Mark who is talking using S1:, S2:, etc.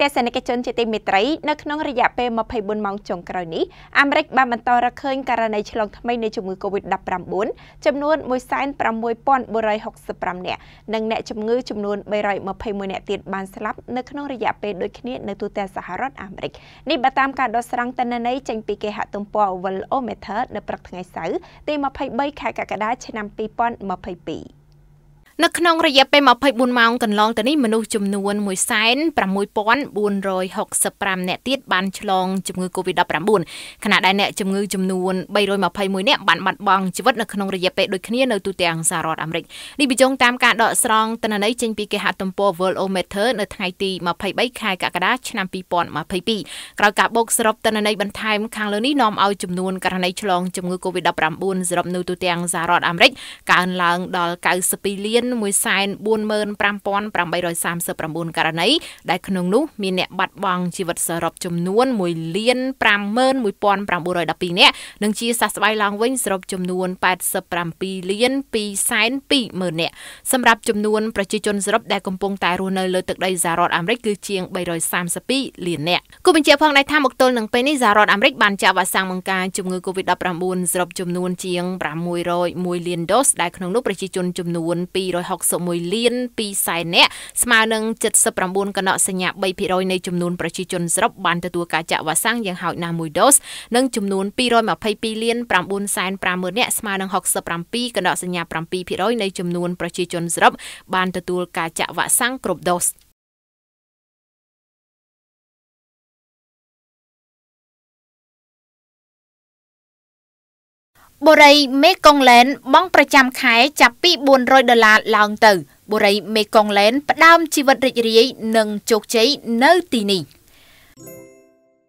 S1: ទស្សនិកជនជាទីមេត្រីនៅក្នុងរយៈពេល24ម៉ោងចុងក្រោយនេះអាមេរិកបានបន្តរកឃើញករណីឆ្លងថ្មីនៃជំងឺ Covid-19 ចំនួន16465នាក់និងអ្នកជំងឺចំនួន321នាក់ទៀតបានស្លាប់នៅក្នុងរយៈពេលដូចគ្នានៅទូទាំងសហរដ្ឋអាមេរិកនេះបើតាមការដកស្រង់ទិន្នន័យចេញពីគេហទំព័រ Worldometer នៅព្រឹកថ្ងៃសៅរ៍ទី23ខែកក្កដាឆ្នាំ2022
S2: នៅក្នុងរយៈពេល24ម៉ោងកន្លងទៅនេះមនុស្សចំនួន16465នាក់ទៀតបានឆ្លងជំងឺ Covid-19 ខណៈដែលអ្នកជំងឺចំនួន321នាក់បានបាត់បង់ជីវិតនៅក្នុងរយៈពេលដូចគ្នានៅទូទាំងសហរដ្ឋអាមេរិកនេះបញ្ជាក់តាមការដកស្រង់ទិន្នន័យចេញពីគេហទំព័រ Worldometer នៅថ្ងៃទី23ខែកក្កដាឆ្នាំ2022ក្រោយការបូកសរុបទិន្នន័យបន្ថែមខាងលើនេះនាំឲ្យចំនួនករណីឆ្លងជំងឺ Covid-19 សរុបនៅទូទាំងសហរដ្ឋអាមេរិកកើនឡើងដល់92លាន145,839ករណីដែលក្នុងនោះមានអ្នកបាត់បង់ជីវិតសរុបចំនួន1លាន51,912នាក់និងជាសះស្បើយឡើងវិញសរុបចំនួន87លាន220,000នាក់សម្រាប់ចំនួនប្រជាជនសរុបដែលកំពុងតែរស់នៅលើទឹកដីសហរដ្ឋអាមេរិកគឺជាង332លាននាក់គូបញ្ជាក់ផងដែរថាមកទល់នឹងពេលនេះសហរដ្ឋអាមេរិកបានចាក់វ៉ាក់សាំងបង្ការជំងឺ Covid-19 សរុបចំនួនជាង601លានដូសដែលក្នុងនោះប្រជាជនចំនួន200 161លាន2សែននាក់ស្មើនឹង79កណកសញ្ញា3%នៃចំនួនប្រជាជនសរុបបានទទួលការចាក់វ៉ាក់សាំងយ៉ាងហោចណាស់មួយដូសនិងចំនួន222លាន9សែន50,000នាក់ស្មើនឹង67កណកសញ្ញា7%នៃចំនួនប្រជាជនសរុបបានទទួលការចាក់វ៉ាក់សាំងគ្រប់ដូស បុរីមេកុងឡែនបង់ប្រចាំខែចាប់ពី400ដុល្លារឡើងទៅបុរីមេកុងឡែនផ្ដើមជីវិតរីករាយនិងជោគជ័យនៅទីនេះ។